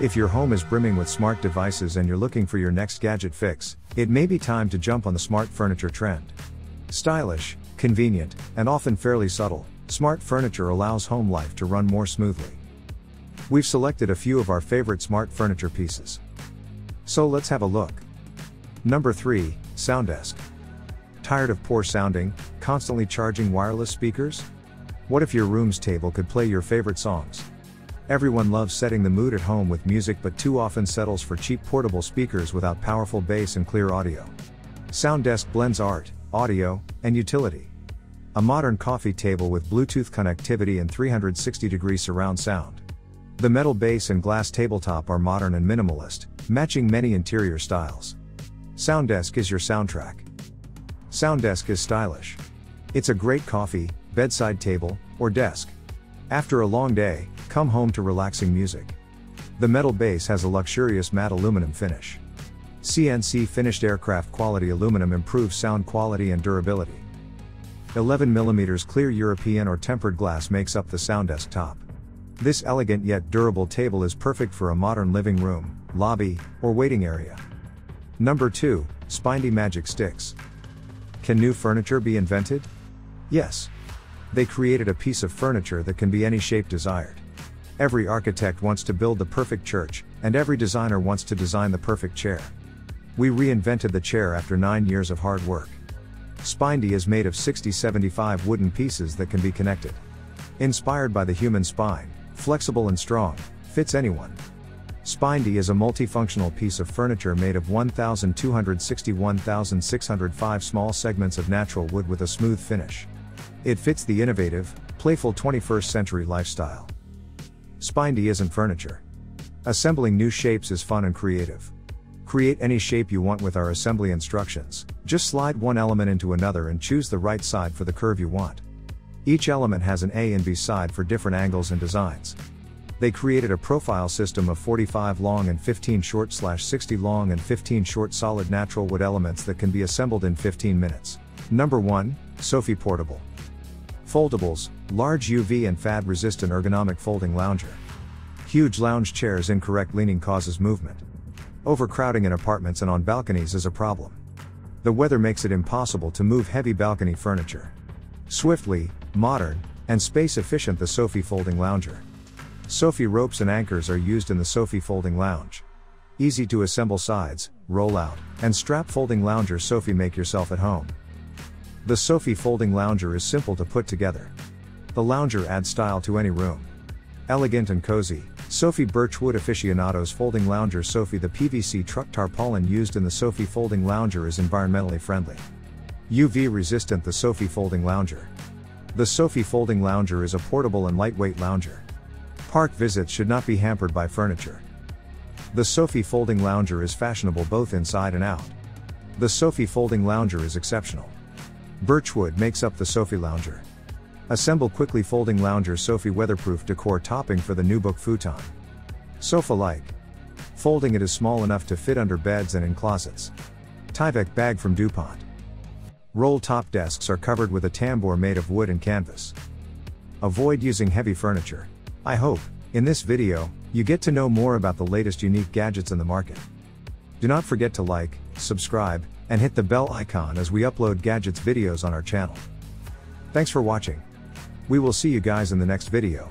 If your home is brimming with smart devices and you're looking for your next gadget fix, it may be time to jump on the smart furniture trend. Stylish, convenient, and often fairly subtle, smart furniture allows home life to run more smoothly. We've selected a few of our favorite smart furniture pieces. So let's have a look. Number 3, Soundesk. Tired of poor sounding, constantly charging wireless speakers? What if your room's table could play your favorite songs? Everyone loves setting the mood at home with music but too often settles for cheap portable speakers without powerful bass and clear audio. Soundesk blends art, audio, and utility. A modern coffee table with Bluetooth connectivity and 360 degree surround sound. The metal base and glass tabletop are modern and minimalist, matching many interior styles. Soundesk is your soundtrack. Soundesk is stylish. It's a great coffee, bedside table, or desk. After a long day, come home to relaxing music. The metal base has a luxurious matte aluminum finish. CNC finished aircraft quality aluminum improves sound quality and durability. 11mm clear European or tempered glass makes up the Soundesk top. This elegant yet durable table is perfect for a modern living room, lobby, or waiting area. Number 2, SPYNDI Magic Sticks. Can new furniture be invented? Yes. They created a piece of furniture that can be any shape desired. Every architect wants to build the perfect church, and every designer wants to design the perfect chair. We reinvented the chair after 9 years of hard work. SPYNDI is made of 60-75 wooden pieces that can be connected. Inspired by the human spine, flexible and strong, fits anyone. SPYNDI is a multifunctional piece of furniture made of 1,261,605 small segments of natural wood with a smooth finish. It fits the innovative, playful 21st century lifestyle. SPYNDI isn't furniture. Assembling new shapes is fun and creative. Create any shape you want with our assembly instructions. Just slide one element into another and choose the right side for the curve you want. Each element has an A and B side for different angles and designs. They created a profile system of 45 long and 15 short slash 60 long and 15 short solid natural wood elements that can be assembled in 15 minutes. Number 1, Sofi Portable. Foldables, large UV and FAD resistant ergonomic folding lounger. Huge lounge chairs incorrect leaning causes movement. Overcrowding in apartments and on balconies is a problem. The weather makes it impossible to move heavy balcony furniture. Swiftly, modern, and space efficient the Sofi folding lounger. Sofi ropes and anchors are used in the Sofi folding lounge. Easy to assemble sides, roll out, and strap folding lounger Sofi make yourself at home. The Sofi folding lounger is simple to put together. The lounger adds style to any room. Elegant and cozy, Sofi Birchwood Aficionados Folding Lounger Sofi The PVC truck tarpaulin used in the Sofi folding lounger is environmentally friendly. UV resistant The Sofi folding lounger. The Sofi folding lounger is a portable and lightweight lounger. Park visits should not be hampered by furniture. The Sofi folding lounger is fashionable both inside and out. The Sofi folding lounger is exceptional. Birchwood makes up the Sofi Lounger. Assemble quickly folding lounger Sofi weatherproof decor topping for the new book futon. Sofa like. Folding it is small enough to fit under beds and in closets. Tyvek bag from DuPont. Roll top desks are covered with a tambour made of wood and canvas. Avoid using heavy furniture. I hope, in this video, you get to know more about the latest unique gadgets in the market. Do not forget to like, subscribe, and hit the bell icon as we upload gadgets videos on our channel. Thanks for watching. We will see you guys in the next video.